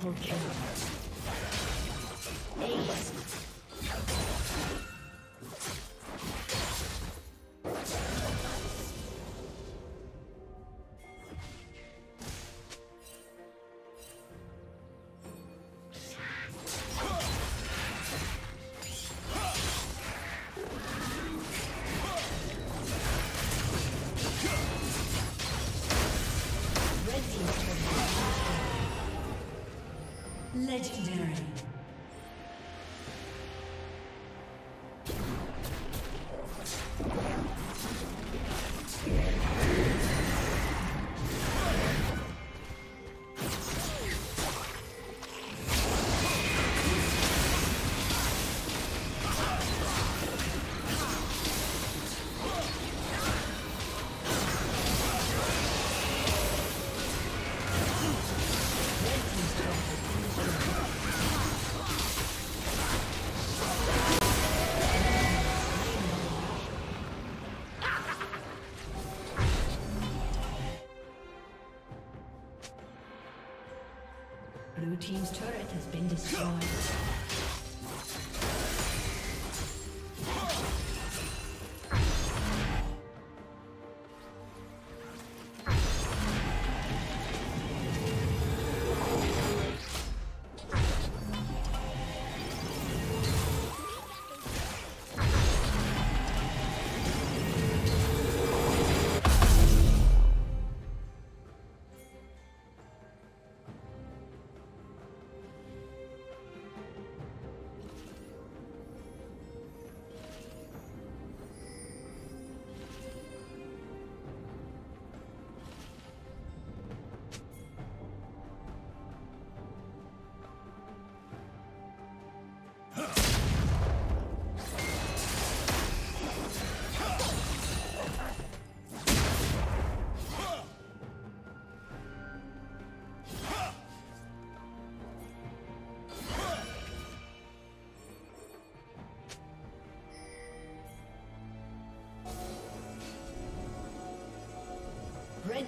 Triple kill. Legendary. Destroyed.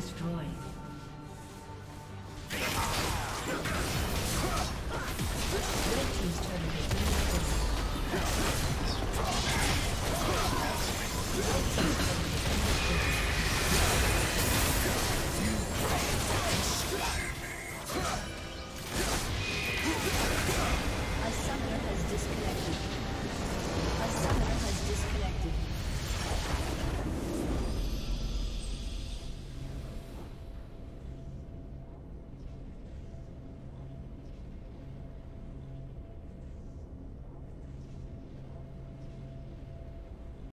destroyed.